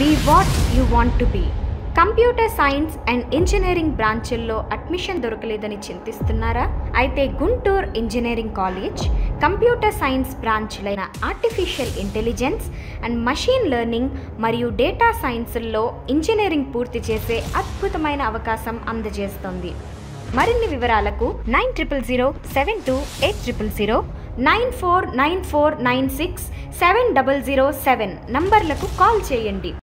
Be what you want to be computer science and engineering బ్రాంచుల్లో admission దొరకలేదని చింతిస్తున్నారా? అయితే Guntur engineering college computer science బ్రాంచ్లైన artificial intelligence and machine learning మరియు data సైన్సుల్లో engineering పూర్తి చేసే అద్భుతమైన అవకాశం అందజేస్తోంది. మరిన్ని వివరాలకు nine triple zero seven two eight triple zero nine four nine four nine six seven double zero seven నంబర్లకు call చేయండి.